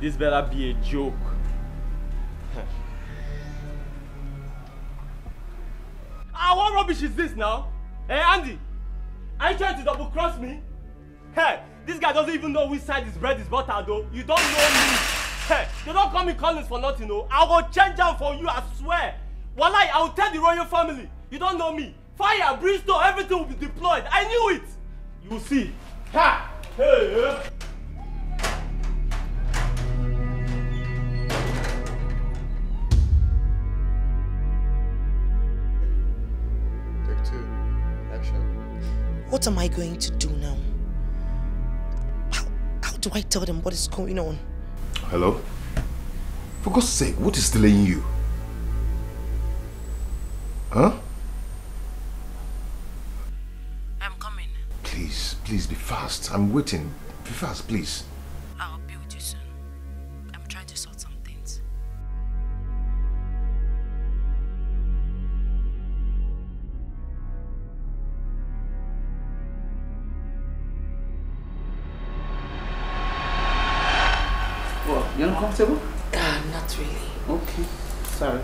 this better be a joke. ah, what rubbish is this now? Hey, Andy, are you trying to double cross me? Hey, this guy doesn't even know which side his bread is buttered, though. You don't know me. Hey, they don't call me Collins for nothing, no. I will change them for you, I swear. Wallahi, I will tell the royal family. You don't know me. Fire, brimstone, everything will be deployed. I knew it. You will see. Ha! Hey, eh? What am I going to do now? How, how do I tell them what is going on? Hello? For God's sake, what is delaying you? Huh? I'm coming. Please, please be fast. I'm waiting. Be fast, please. Uncomfortable? God, not really. Okay. Sorry.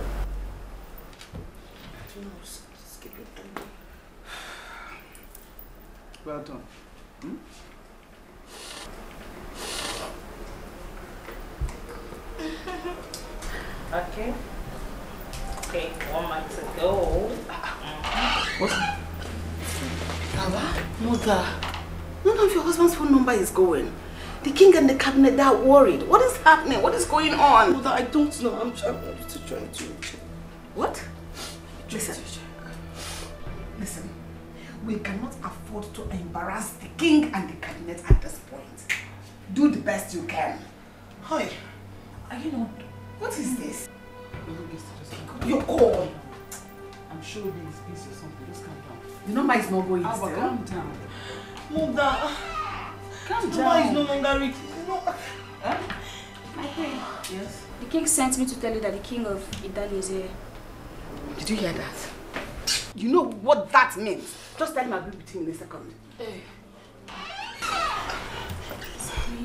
Well done. Hmm? Okay. Okay, one month to go. What's Baba? Mother, none of your husband's phone number is going. The king and the cabinet, they are worried. What is happening? What is going on? Mother, I don't know. I'm, trying to trying to... What? Listen. Listen, we cannot afford to embarrass the king and the cabinet at this point. Do the best you can. Hi. Are you not... What is mm-hmm. this? Your call. I'm sure he's busy or something. Just calm down. The number is not going Alba, still. calm down. Mother. Calm The number is no longer reaching. No. My queen, Yes. the king sent me to tell you that the king of Italy is here. Did you hear that? You know what that means? Just tell him I'll be with him in a second. Eh.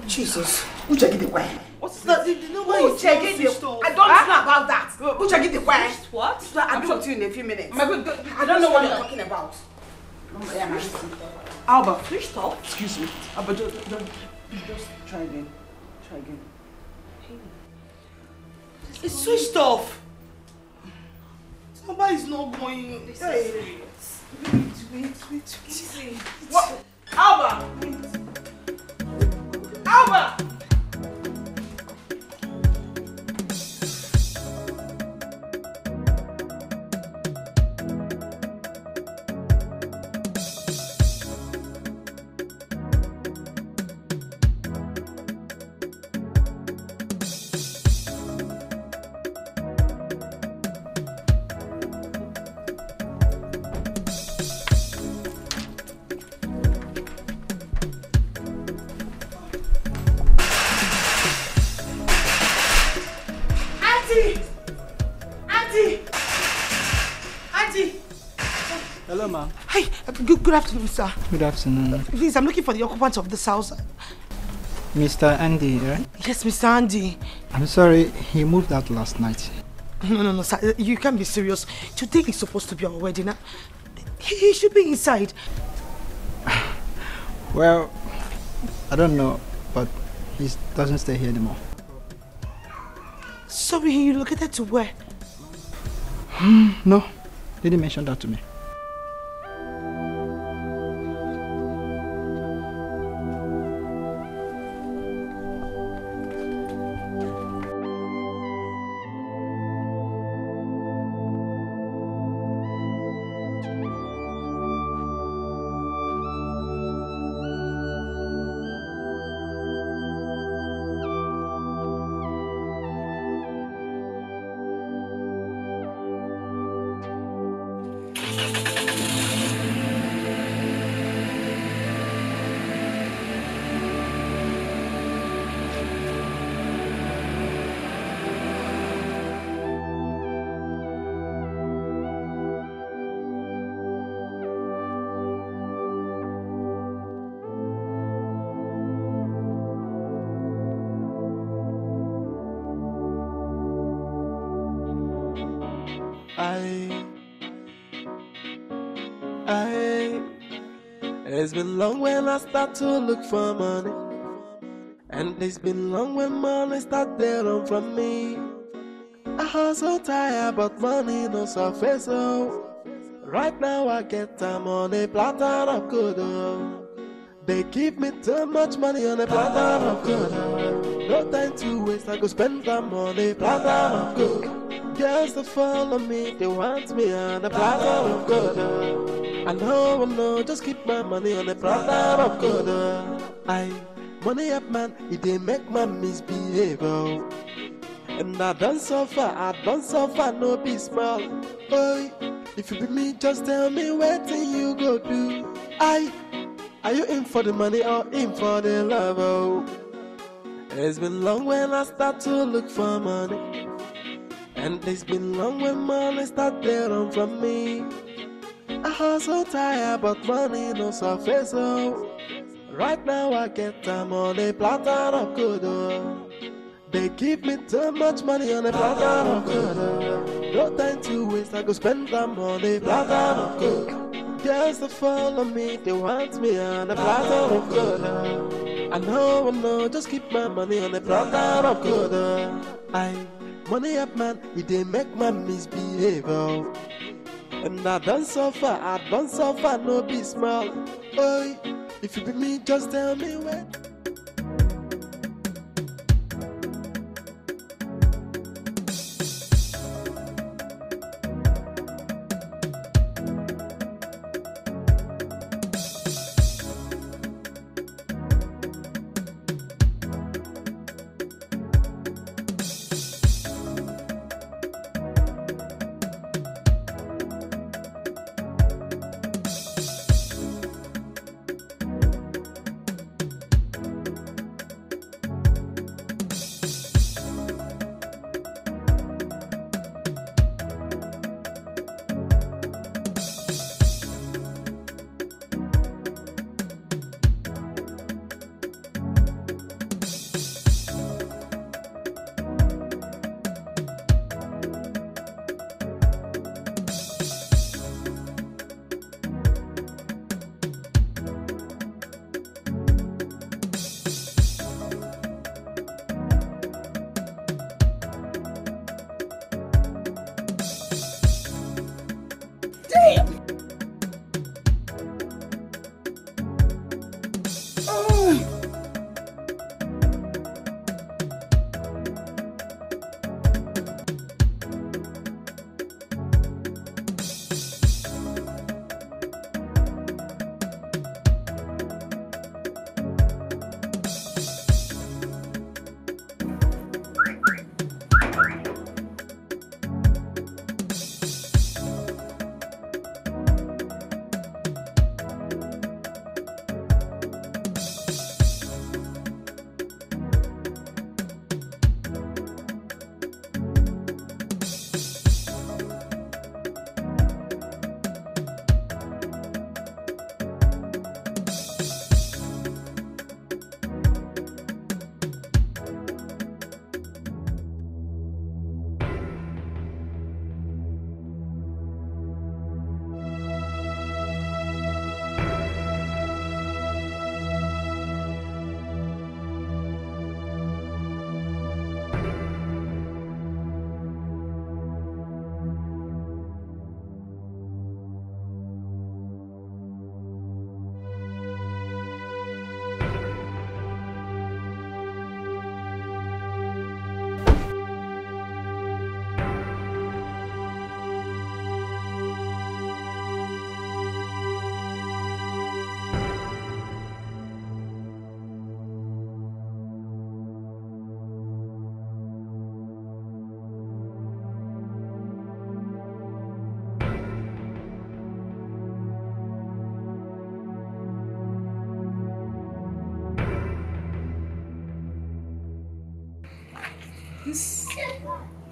Jesus. Uche get the way. What's The, the, the number is Uche get the I don't know about that. Uche get the way. What? I'll be with you in a few minutes. My good, I don't know what you're talking about. Alba, switched off. Excuse me. Alba, just, just, just try again. Try again. It's switched off. Number is not going. This Hey. is serious. Wait, wait, wait. Easy. What? Alba! Alba! Hello, ma. Hi, good, good afternoon, sir. Good afternoon. Please, I'm looking for the occupant of this house. Mr. Andy, right? Yes, Mr. Andy. I'm sorry, he moved out last night. No, no, no, sir. uh, You can't be serious. Today is supposed to be our wedding. He, he should be inside. Well, I don't know, but he doesn't stay here anymore. Sorry, he relocated to where? No, didn't mention that to me. I, I, it's been long when I start to look for money. And it's been long when money start run from me. I hustle tired, but money no surface. Oh, right now I get time on a platter of good. They give me too much money on a platter of good. No time to waste, I go spend time on a platter of good. Girls that follow me, they want me on the platter of good. Oh. I know, I know, just keep my money on the platter of good. Oh. I money up, man, it dey make my misbehave. Oh. And I done suffer, I done suffer, no be small. Boy, if you be me, just tell me what you go do. I, are you in for the money or in for the love? Oh, it's been long when I start to look for money, and it's been long when money start to run from me. I hustle tired, but money no surface. Oh, right now I get time on a platter of good. Oh. They give me too much money on a platter of good. oh. No time to waste, I go spend them on a platter of good. Girls that follow me, they want me on a platter of good. Oh. I know, I know, just keep my money on a platter of good. oh. I money up, man, it dey make man misbehave. Oh. And I don't suffer, I don't suffer, no be small. Boy, if you be me, just tell me when.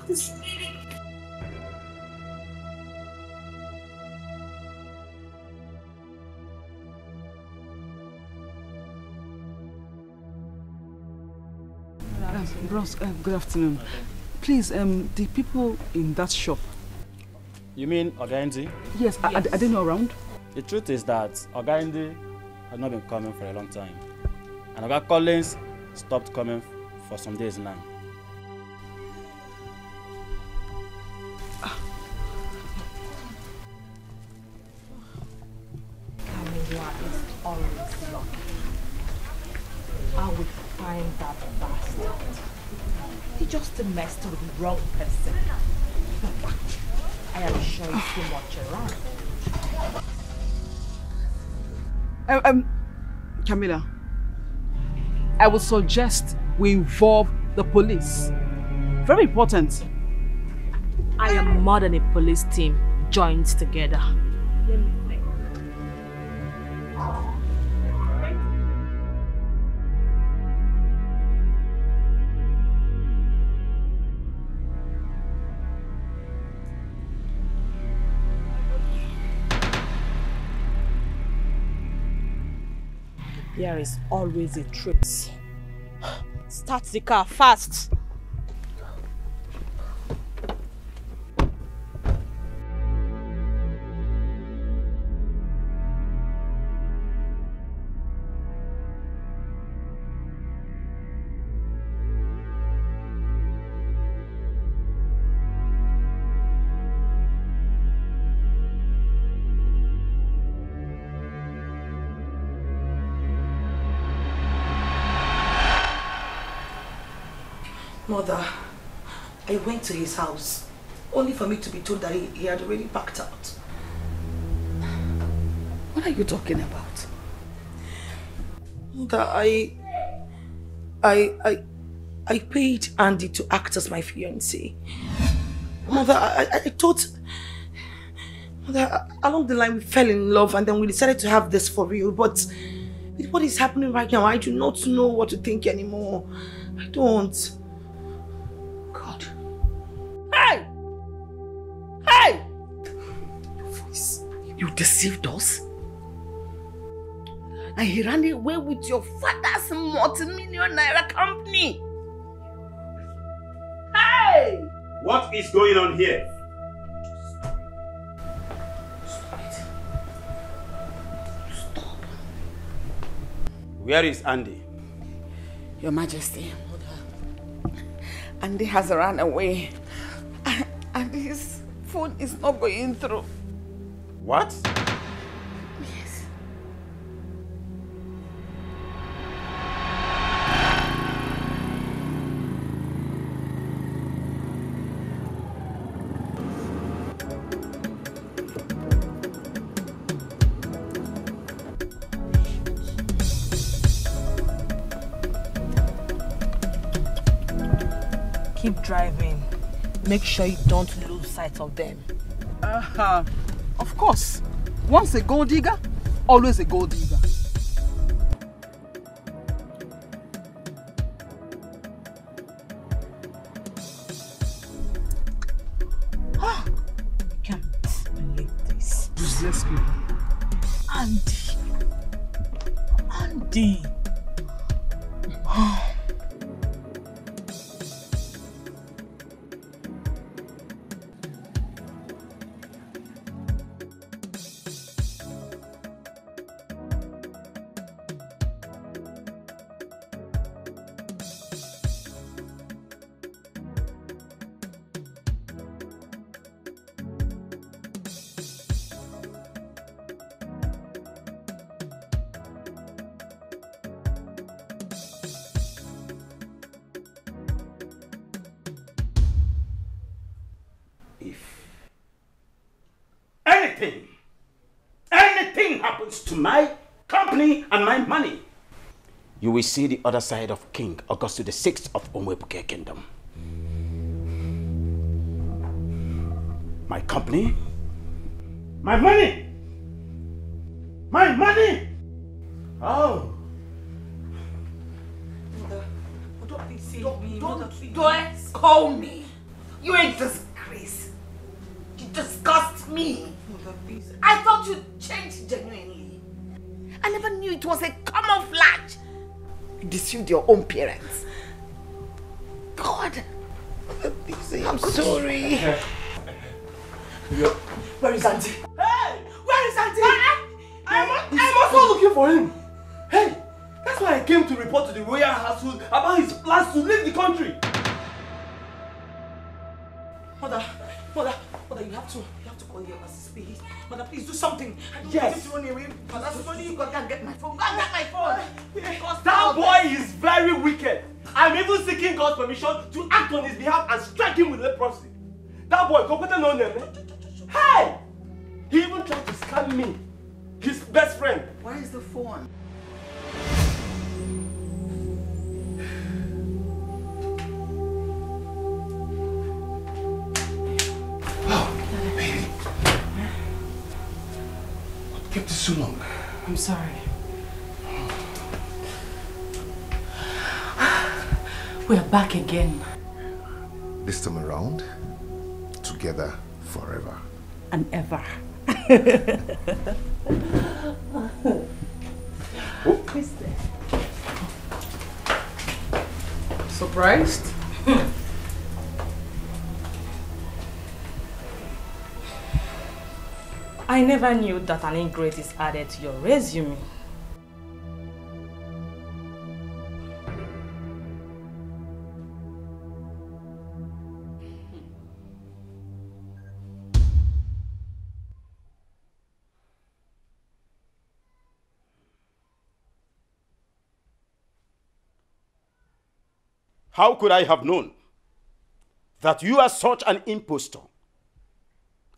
This. Bros, uh, good afternoon. Please, um, the people in that shop, You mean Oga Andy? Yes, Are, are they not know around? The truth is that Oga Andy has not been coming for a long time. And Oga Collins stopped coming for some days now. He just messed with the wrong person. I am sure he's too much around. Um, um, Camilla, I would suggest we involve the police. Very important. I am more than a police team joined together. There is always a truth. Start the car fast. Mother, I went to his house, only for me to be told that he, he had already packed out. What are you talking about? Mother, I... I... I... I paid Andy to act as my fiancé. Mother, I, I, I thought... Mother, along the line we fell in love and then we decided to have this for real, but with what is happening right now, I do not know what to think anymore. I don't. Deceived us? And he ran away with your father's multi-million naira company. Hey! What is going on here? Where is Andy? Your Majesty, Andy has run away. And his phone is not going through. What? Yes. Keep driving. Make sure you don't lose sight of them. Uh-huh. Of course. Once a gold digger, always a gold digger. Anything, anything happens to my company and my money, you will see the other side of King Augustus the Sixth of Omwebuke Kingdom. My company, my money, my money. Oh, Don't, don't, don't call me. You a disgrace. You disgust me. I thought you changed genuinely. I never knew it was a camouflage. You deceived your own parents. God. I'm sorry. Where is Andy? Hey! Where is Andy? I'm, I'm also looking for him. Hey, that's why I came to report to the royal household about his plans to leave the country. Mother, mother, mother, you have to, you have to call your assist, please. Mother, please do something. I don't Yes. want to run away. Mother, the money you got, get my phone. Go and get my phone. Because That boy is very wicked. I'm even seeking God's permission to act on his behalf and strike him with leprosy. That boy, go put no name. Hey! He even tried to scam me, his best friend. Where is the phone? What kept it so long? I'm sorry. We're back again. This time around, together forever. And ever. Who's there? Surprised? I never knew that an ingrate is added to your resume. How could I have known that you are such an impostor,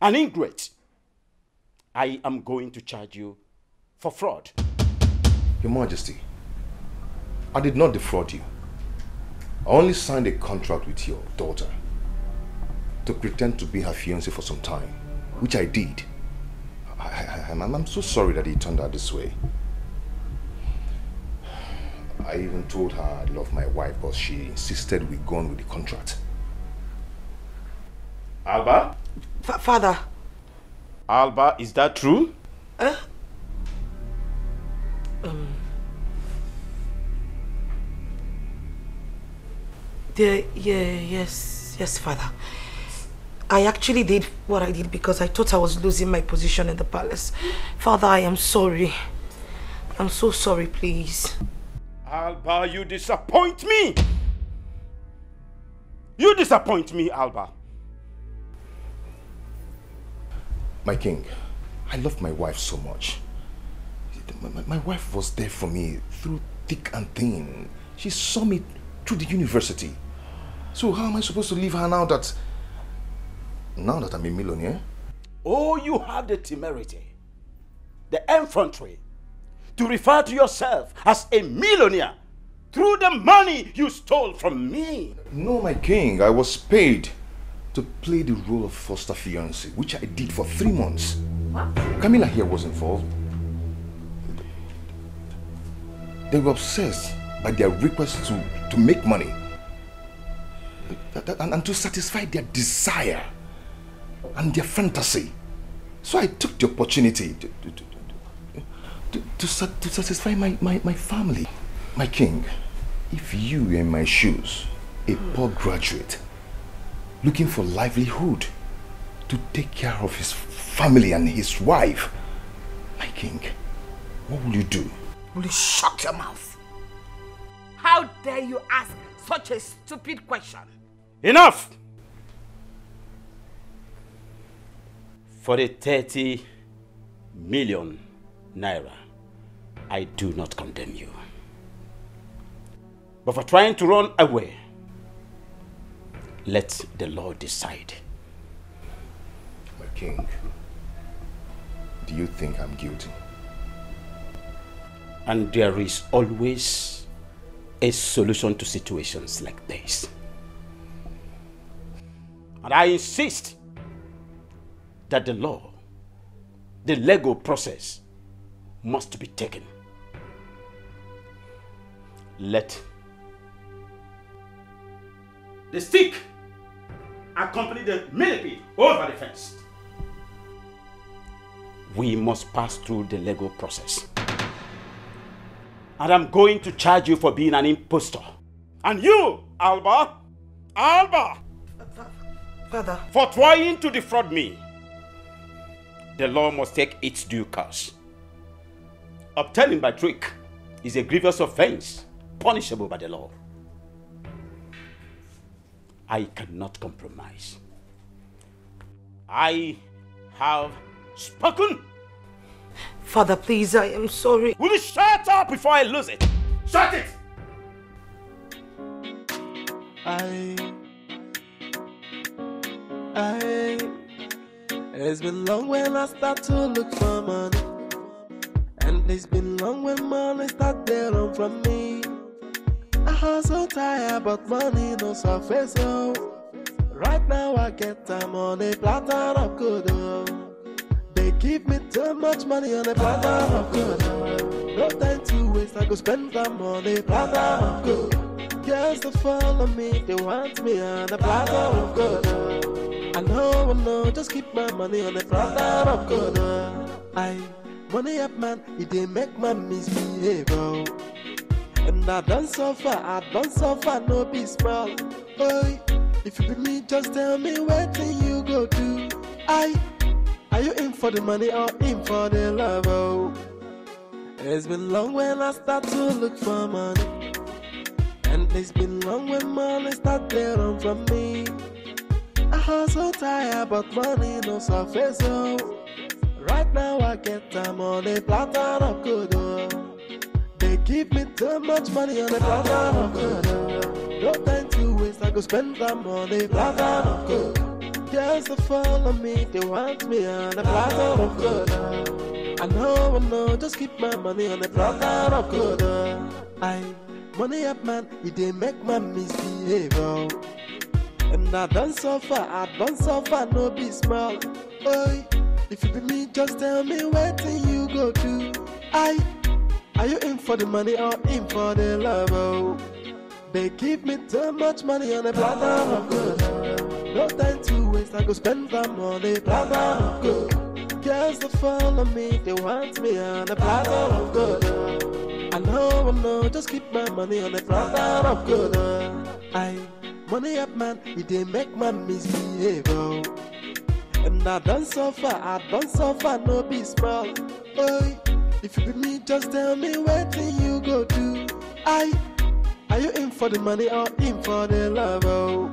an ingrate? I am going to charge you for fraud. Your Majesty, I did not defraud you. I only signed a contract with your daughter to pretend to be her fiancé for some time, which I did. I, I, I'm, I'm so sorry that it turned out this way. I even told her I love my wife, but she insisted we go on with the contract. Alba? Fa- father. Alba, is that true? Eh? Um. The, yeah, yes, yes, father. I actually did what I did because I thought I was losing my position in the palace. Father, I am sorry. I'm so sorry, please. Alba, you disappoint me! You disappoint me, Alba. My king, I love my wife so much. My, my- wife was there for me through thick and thin. She saw me through the university. So how am I supposed to leave her now that now that I'm a millionaire? Oh, you have the temerity, the effrontery, to refer to yourself as a millionaire through the money you stole from me. No, my king, I was paid to play the role of foster fiance, which I did for three months. Camilla here was involved. They were obsessed by their request to, to make money and, and to satisfy their desire and their fantasy. So I took the opportunity to, to, to, to, to, to satisfy my, my, my family. My king, if you were in my shoes, a poor graduate, looking for livelihood to take care of his family and his wife, my king, what will you do? Will you shut your mouth? How dare you ask such a stupid question? Enough! For the 30 million naira, I do not condemn you. But for trying to run away, let the law decide. My king, do you think I'm guilty? And there is always a solution to situations like this. And I insist that the law, the legal process, must be taken. Let the stick accompany the millipede over the fence. We must pass through the legal process. And I'm going to charge you for being an impostor. And you, Alba, Alba, Father. for trying to defraud me. the law must take its due course. Obtaining by trick is a grievous offense, punishable by the law. I cannot compromise. I have spoken. Father, please, I am sorry. Will you shut up before I lose it? Shut it! I, I, it's been long when I start to look for money, and it's been long when money start to run from me. Hustle tired, but money no surface. Oh, right now I get on a platter of good. Oh. They give me too much money on a platter of good. Oh. No time to waste, I go spend on a platter of good. Girls to follow me, they want me on a platter of good. Oh. I know, I know, just keep my money on a platter of good. Oh. I money up, man, it dey make my misbehave. And I done suffer, I don't suffer, no be small. Boy, if you be me, just tell me what thing you go do. I, are you in for the money or in for the love? Oh, it's been long when I start to look for money, and it's been long when money start to run from me. I hustle so tired, but money no surface. Oh, right now I get time on a platter of good. Oh. Give me too much money on a platter of good. No time to waste, I go spend them on a platter of good. Girls to follow me, they want me on a platter of good. I know, I know, just keep my money on a platter of good. I money up, man, it dey make man misbehave. And I done suffer, I done suffer, no be small. Boy, if you be me, just tell me what you go do. I are you in for the money or in for the love? Oh? They give me too much money on a platter of good. No time to waste, I go spend them on a platter of good. Girls to follow me, they want me on a platter of good. I know, I know, just keep my money on a platter of good. I money up, man, it dey make man misbehave. Oh. And I done suffer, I done suffer, no be small. Boy, if you be me, just tell me what thing you go do. I, are you in for the money or in for the love? Oh?